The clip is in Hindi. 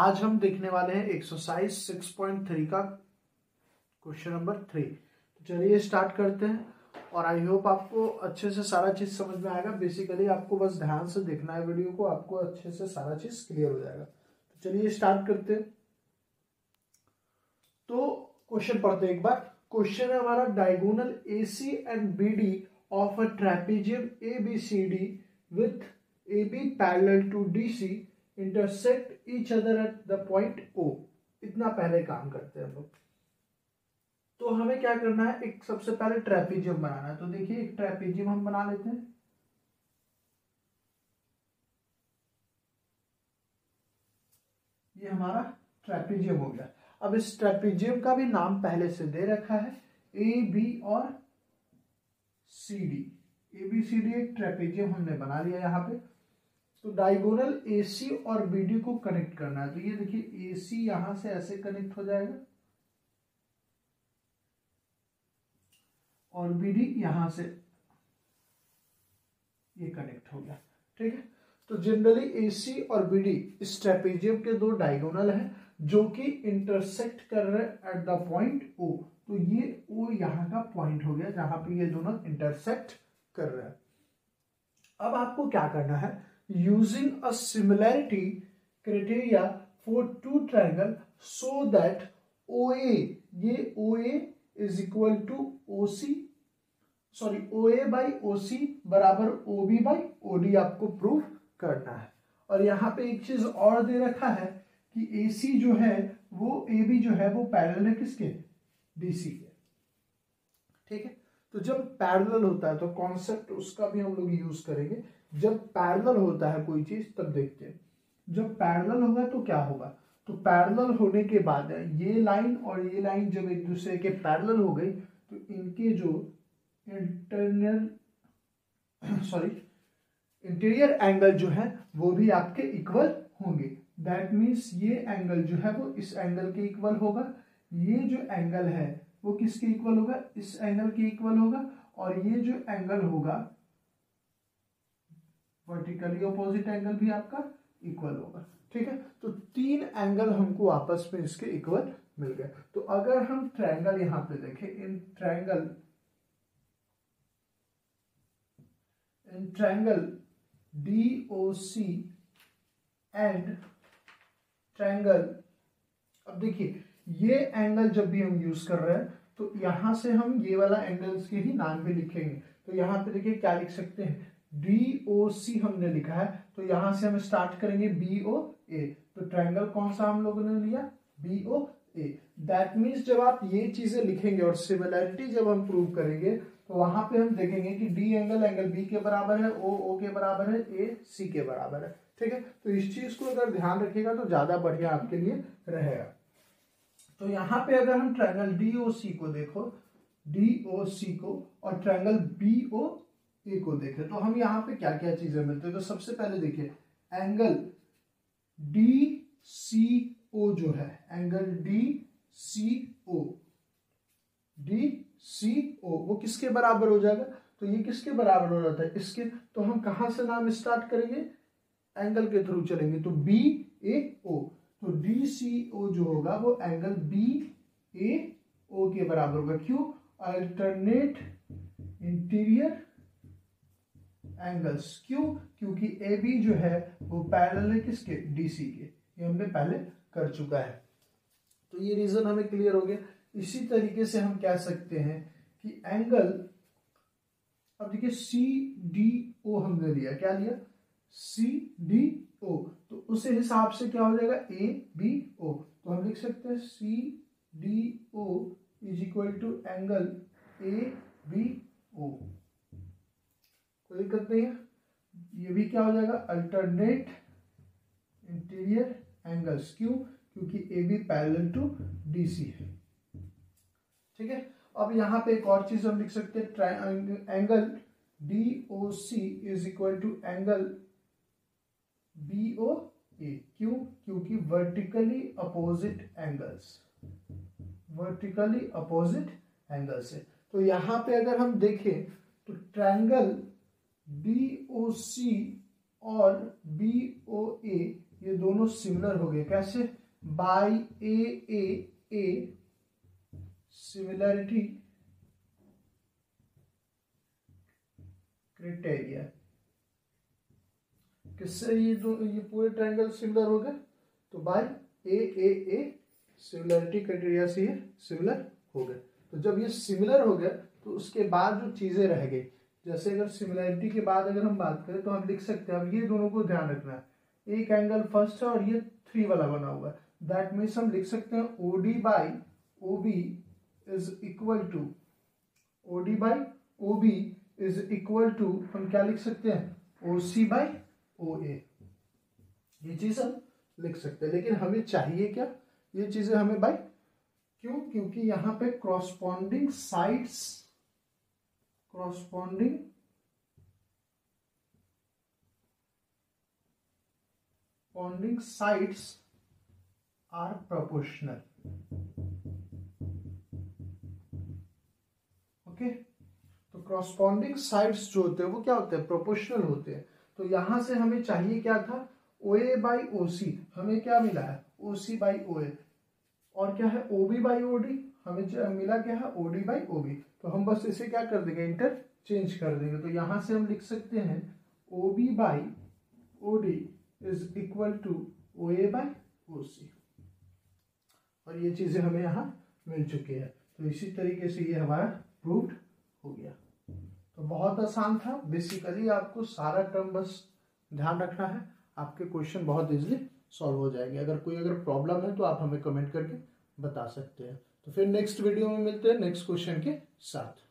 आज हम देखने वाले हैं एक्सरसाइज 6.3 का क्वेश्चन नंबर थ्री तो चलिए स्टार्ट करते हैं और आई होप आपको अच्छे से सारा चीज़ समझ में आएगा। बेसिकली आपको बस ध्यान से देखना है वीडियो को, आपको अच्छे से सारा चीज़ क्लियर हो जाएगा। तो चलिए स्टार्ट करते हैं। तो क्वेश्चन पढ़ते एक बार। क्वेश्चन है हमारा diagonal A C and B D of a trapezium A B C D with A B parallel to D C intersect each other at the point O इतना पहले काम करते हैं हम लोग। तो हमें क्या करना है? एक सबसे पहले ट्रेपिजियम बनाना है। तो देखिए, एक ट्रेपिजियम हम बना लेते हैं। ये हमारा ट्रेपीजियम हो गया। अब इस ट्रेपीजियम का भी नाम पहले से दे रखा है। ए बी और C D A B C D एक ट्रेपीजियम हमने बना लिया यहाँ पे। तो डायगोनल सी और बी डी को कनेक्ट करना है। तो ये देखिए सी यहाँ से ऐसे कनेक्ट हो जाएगा और डी यहाँ से ये कनेक्ट हो गया। ठीक है? तो जनरली ए सी और बी डी इस ट्रेपेजियम के दो डायगोनल हैं जो कि इंटरसेक्ट कर रहे हैं एट द पॉइंट ओ तो ये ओ यहाँ का पॉइंट हो गया जहाँ पे ये दोनों इंटरसेक्ट कर रहे हैं। अब आपको क्या करना है? A similarity criteria for two triangle so that O A ये to O C sorry O A by O C बराबर बाई ओ डी आपको प्रूव करना है। और यहाँ पे एक चीज़ और दे रखा है कि सी जो है, वो बी जो है, वो पैरेलल है किसके? सी के। ठीक है? तो जब पैरेलल होता है तो कॉन्सेप्ट उसका भी हम लोग यूज़ करेंगे। जब पैरेलल होता है कोई चीज़, तब देखते हैं। जब पैरेलल होगा तो क्या होगा? तो पैरेलल होने के बाद ये लाइन और ये लाइन जब एक दूसरे के पैरेलल हो गई तो इनके जो इंटरनल सॉरी इंटीरियर एंगल जो है, वो भी आपके इक्वल होंगे। दैट मीन्स ये एंगल जो है, वो इस एंगल के इक्वल होगा। ये जो एंगल है वो किसके इक्वल होगा? इस एंगल के इक्वल होगा। और ये जो एंगल होगा वर्टिकली ऑपोजिट एंगल भी आपका इक्वल होगा। ठीक है? तो तीन एंगल हमको आपस में इसके इक्वल मिल गए। तो अगर हम ट्रायंगल यहाँ पे देखें इन triangle in triangle D O C and triangle अब देखिए ये एंगल जब भी हम यूज़ कर रहे हैं तो यहाँ से हम ये वाला एंगल्स के ही नाम भी लिखेंगे। तो यहाँ पे देखिए क्या लिख सकते हैं? डी ओ सी हमने लिखा है तो यहाँ से हम स्टार्ट करेंगे बी ओ ए तो ट्रायंगल कौन सा हम लोगों ने लिया? B O A that means जब आप ये चीज़ें लिखेंगे और सिमिलैरिटी जब हम प्रूव करेंगे तो वहाँ पे हम देखेंगे कि डी एंगल एंगल बी के बराबर है ओ ओ के बराबर है ए सी के बराबर है। ठीक है? तो इस चीज़ को अगर ध्यान रखिएगा तो ज़्यादा बढ़िया आपके लिए रहेगा। तो यहाँ पे अगर हम ट्रायंगल सी को देखो डी ओ सी को और ट्रायंगल ओ ए को देखें तो हम यहाँ पे क्या क्या चीज़ें मिलते हैं? तो सबसे पहले देखिए एंगल डी सी ओ जो है angle D C O D C O वो किसके बराबर हो जाएगा? तो ये किसके बराबर हो जाता है? इसके तो हम कहा से नाम स्टार्ट करेंगे? एंगल के थ्रू चलेंगे तो बी ए ओ तो डी सी ओ जो होगा वो एंगल बी ए ओ के बराबर होगा क्यों अल्टरनेट इंटीरियर एंगल्स क्यों क्योंकि ए बी जो है वो पैरेलल है किसके? डीसी के। ये हमने पहले कर चुका है। तो ये रीजन हमें क्लियर हो गया। इसी तरीके से हम कह सकते हैं कि एंगल अब देखिए सी डी ओ हमने लिया। क्या लिया? सी डी ओ तो उस हिसाब से क्या हो जाएगा? ए बी ओ तो हम लिख सकते हैं C D O is equal to angle A B O कोई दिक्कत नहीं है। ये भी क्या हो जाएगा? अल्टरनेट इंटीरियर एंगल्स क्यों? क्योंकि A B parallel to D C है। ठीक है? अब यहाँ पे एक और चीज़ हम लिख सकते हैं। Angle D O C is equal to angle B O A क्यों? क्योंकि vertically opposite angles vertically opposite angles है तो यहाँ पे अगर हम देखें तो ट्रायंगल बी ओ सी और बी ओ ए ये दोनों सिमिलर हो गए। कैसे? By A A A similarity criteria किससे ये दो ये पूरे ट्रायंगल सिमिलर हो गए? तो by A A A similarity criteria से ये सिमिलर हो गए। तो जब ये सिमिलर हो गया तो उसके बाद जो चीज़ें रह गई, जैसे अगर सिमिलरिटी के बाद अगर हम बात करें तो हम लिख सकते हैं, अब ये दोनों को ध्यान रखना है। एक एंगल फ़र्स्ट है और ये थ्री वाला बना हुआ है। दैट मीन्स हम लिख सकते हैं O D by O B is equal to O D by O B is equal to हम क्या लिख सकते हैं? ओ सी बाई ओ ए ये चीज़ हम लिख सकते हैं, लेकिन हमें चाहिए क्या? ये चीज़ें हमें बाई क्यों? क्योंकि यहाँ पे corresponding sides corresponding ponding sides are proportional okay तो क्रॉसपॉन्डिंग साइड्स जो होते हैं, वो क्या होते हैं? प्रोपोर्शनल होते हैं। तो यहाँ से हमें चाहिए क्या था? ओ ए बाई ओ सी हमें क्या मिला है? ओ सी बाई ओ ए और क्या है? O B by O D हमें मिला क्या है? O D by O B तो हम बस इसे क्या कर देंगे? इंटर चेंज कर देंगे। तो यहाँ से हम लिख सकते हैं O B by O D is equal to O A by O C और ये चीज़ें हमें यहाँ मिल चुकी है। तो इसी तरीके से ये हमारा प्रूव्ड हो गया। तो बहुत आसान था। बेसिकली आपको सारा टर्म बस ध्यान रखना है। आपके क्वेश्चन बहुत इजीली सॉल्व हो जाएँगे। अगर कोई अगर प्रॉब्लम है तो आप हमें कमेंट करके बता सकते हैं। तो फिर नेक्स्ट वीडियो में मिलते हैं नेक्स्ट क्वेश्चन के साथ।